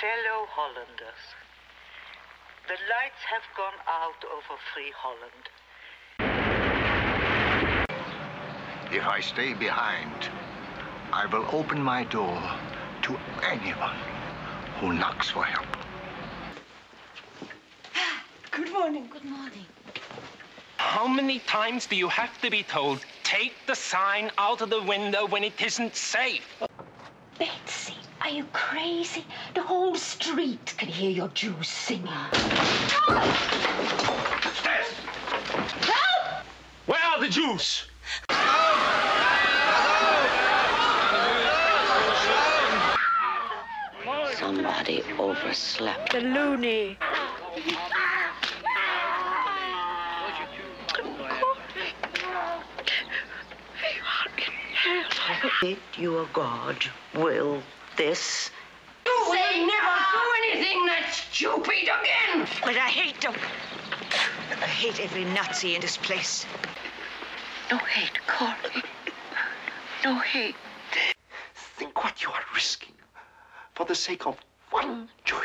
fellow Hollanders. The lights have gone out over Free Holland. If I stay behind, I will open my door to anyone who knocks for help. Good morning. Good morning. How many times do you have to be told, take the sign out of the window when it isn't safe? Betsie, are you crazy? The whole street can hear your Jews singing. Where are the Jews? Somebody overslept. The loony. Did your God will this? You will never do anything that's stupid again. But I hate them. I hate every Nazi in this place. No hate, Corrie. No hate. Think what you are risking for the sake of one Jewish